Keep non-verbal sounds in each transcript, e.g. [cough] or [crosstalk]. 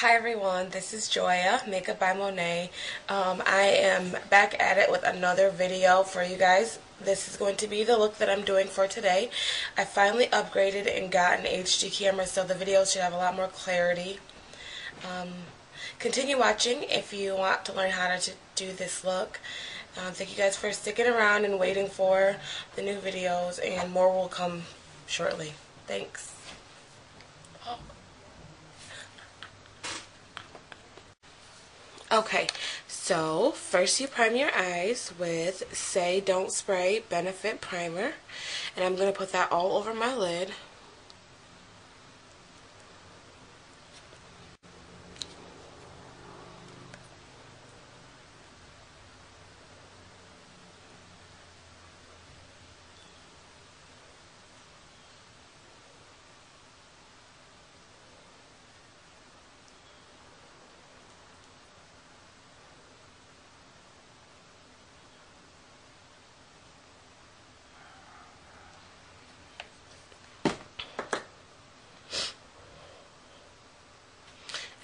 Hi everyone, this is Joia, Makeup by Monet. Um, I am back at it with another video for you guys. This is going to be the look that I'm doing for today. I finally upgraded and got an HD camera so the video should have a lot more clarity. Um, continue watching if you want to learn how to do this look. Um, thank you guys for sticking around and waiting for the new videos and more will come shortly. Thanks. Okay, so first you prime your eyes with Stay Don't Stray Benefit Primer. And I'm going to put that all over my lid.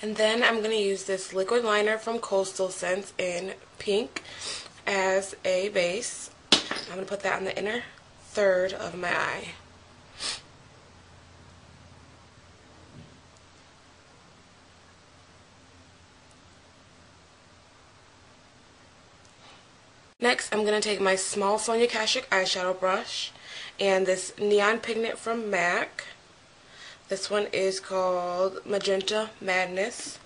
And then I'm going to use this liquid liner from Coastal Scents in pink as a base. I'm going to put that on the inner third of my eye. Next, I'm going to take my small Sonia Kashuk eyeshadow brush and this Neon Pigment from MAC this one is called Magenta Madness.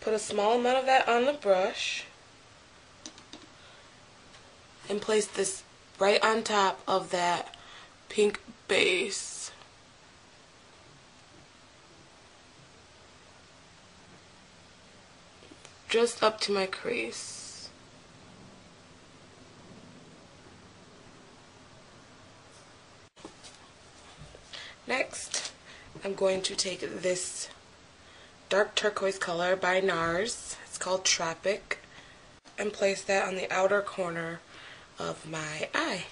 Put a small amount of that on the brush and place this right on top of that pink base. Just up to my crease. Next, I'm going to take this dark turquoise color by NARS. It's called Tropic. And place that on the outer corner of my eye.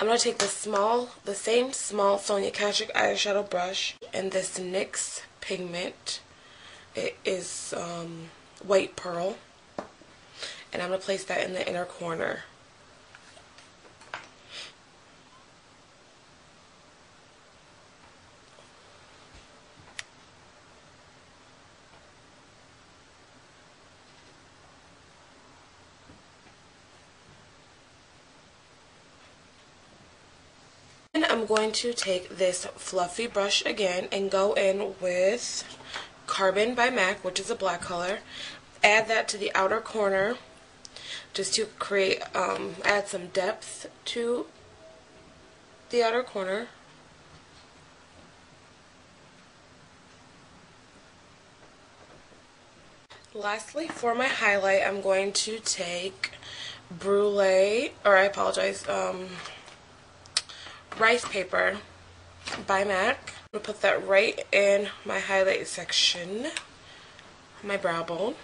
I'm going to take the small, the same small Sonia Kashuk eyeshadow brush and this NYX pigment. It is um, white pearl. And I'm going to place that in the inner corner. I'm going to take this fluffy brush again and go in with Carbon by MAC, which is a black color. Add that to the outer corner just to create, um, add some depth to the outer corner. Lastly, for my highlight, I'm going to take Brule, or I apologize, um, rice paper by MAC. I'm going to put that right in my highlight section, my brow bone.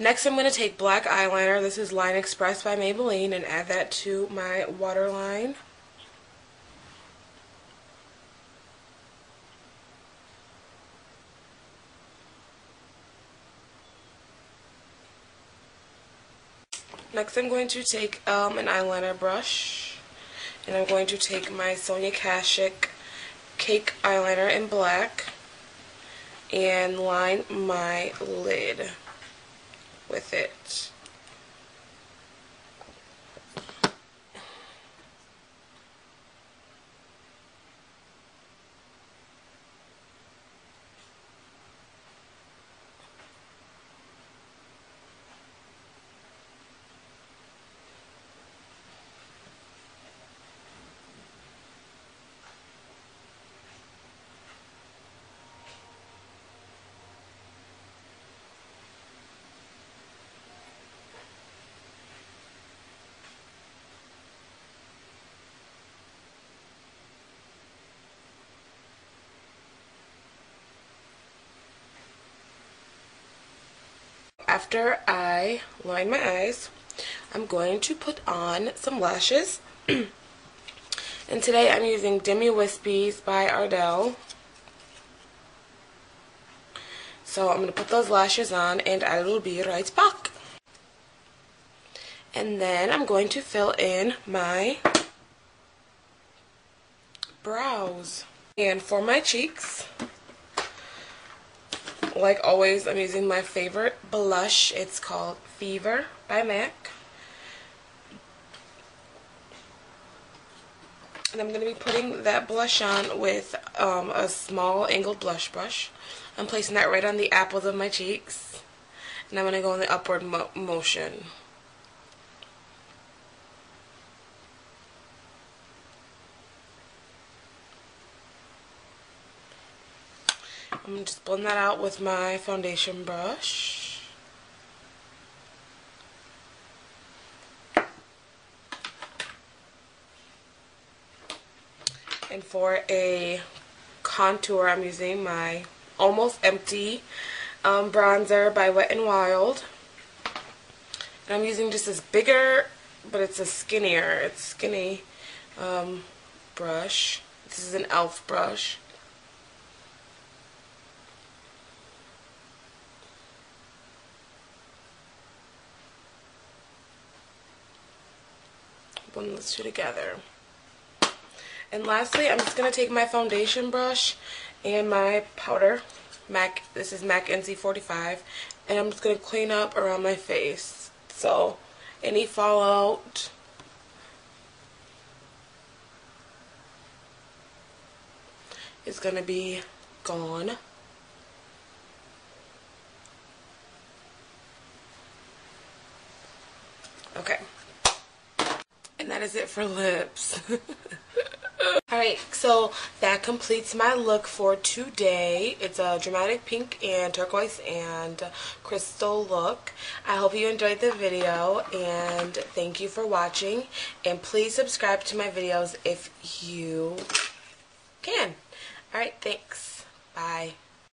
Next I'm going to take black eyeliner, this is Line Express by Maybelline, and add that to my waterline. Next I'm going to take um, an eyeliner brush and I'm going to take my Sonia Kashuk cake eyeliner in black and line my lid with it. After I line my eyes, I'm going to put on some lashes. [clears throat] and today I'm using Demi Wispies by Ardell. So I'm going to put those lashes on and I will be right back. And then I'm going to fill in my brows. And for my cheeks, like always, I'm using my favorite blush. It's called Fever by MAC. And I'm going to be putting that blush on with um, a small angled blush brush. I'm placing that right on the apples of my cheeks. And I'm going to go in the upward mo motion. I'm just blend that out with my foundation brush. For a contour, I'm using my Almost Empty um, bronzer by Wet n Wild. And I'm using just this bigger, but it's a skinnier, it's skinny um, brush. This is an e.l.f. brush. blend those two together. And lastly, I'm just going to take my foundation brush and my powder. MAC, this is MAC NC45. And I'm just going to clean up around my face. So, any fallout is going to be gone. Okay. And that is it for lips. [laughs] Alright, so that completes my look for today. It's a dramatic pink and turquoise and crystal look. I hope you enjoyed the video and thank you for watching. And please subscribe to my videos if you can. Alright, thanks. Bye.